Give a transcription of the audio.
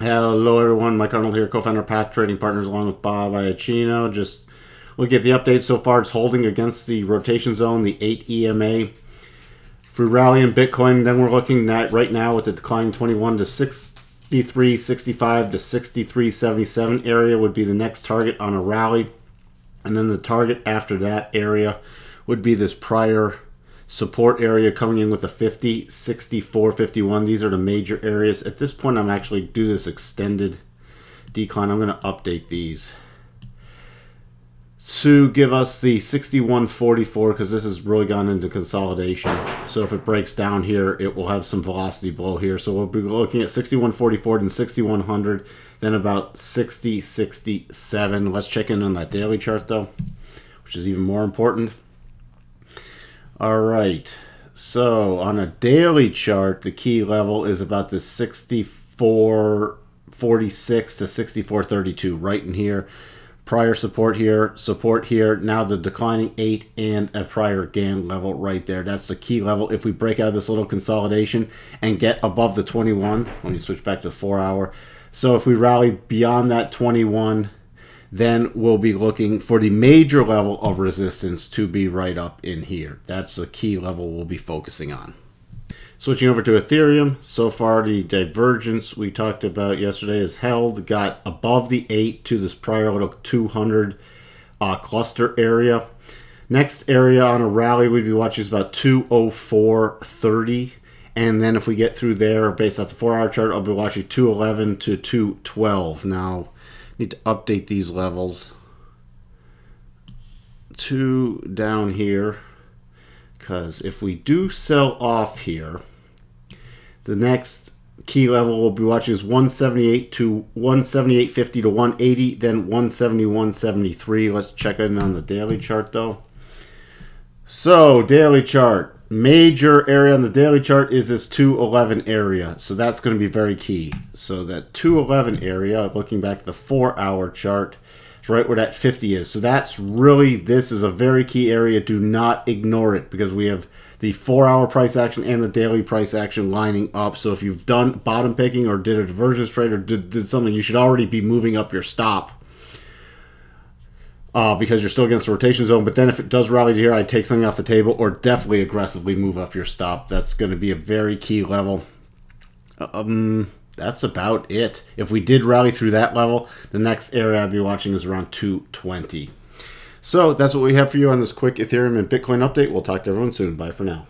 Hello, everyone. Mike Arnold here, co-founder of Path Trading Partners, along with Bob Iaccino. Just look at the update so far. It's holding against the rotation zone, the 8 EMA. For rally in Bitcoin, then we're looking at right now with the decline 21 to 63, 65 to 63, 77 area would be the next target on a rally. And then the target after that area would be this prior support area coming in with a 50, 64, 51. These are the major areas. At this point, I'm actually do this extended decline. I'm going to update these to give us the 6144 because this has really gone into consolidation. So if it breaks down here, it will have some velocity below here. So we'll be looking at 6144 and 6100, then about 6067. Let's check in on that daily chart though, which is even more important. All right. So on a daily chart, the key level is about the 64.46 to 64.32, right in here. Prior support here, support here. Now the declining 8 and a prior Gann level right there. That's the key level. If we break out of this little consolidation and get above the 21, let me switch back to 4 hour. So if we rally beyond that 21, then we'll be looking for the major level of resistance to be right up in here. That's the key level we'll be focusing on. Switching over to Ethereum, so far the divergence we talked about yesterday is held, got above the 8 to this prior little 200 uh, cluster area. Next area on a rally we'd be watching is about 204.30. And then if we get through there, based off the 4-hour chart, I'll be watching 211 to 212. Now, need to update these levels. To down here because if we do sell off here the next key level we'll be watching is 178 to 178.50 to 180 then 171.73 let's check in on the daily chart though. So daily chart major area on the daily chart is this 211 area. So that's going to be very key. So that 211 area, looking back the four hour chart, is right where that 50 is. So that's really, this is a very key area. Do not ignore it because we have the four hour price action and the daily price action lining up. So if you've done bottom picking or did a divergence trade or did, did something, you should already be moving up your stop uh, because you're still against the rotation zone. But then if it does rally to here, I'd take something off the table or definitely aggressively move up your stop. That's going to be a very key level. Um, that's about it. If we did rally through that level, the next area I'd be watching is around 220. So that's what we have for you on this quick Ethereum and Bitcoin update. We'll talk to everyone soon. Bye for now.